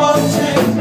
won't change.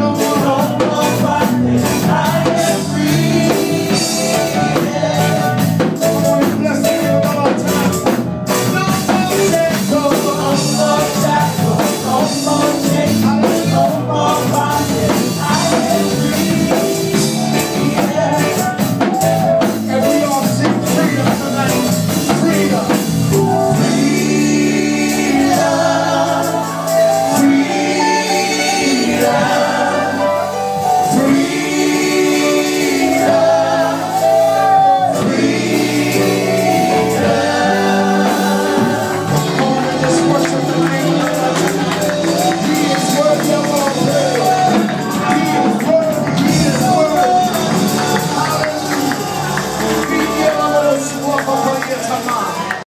穿吗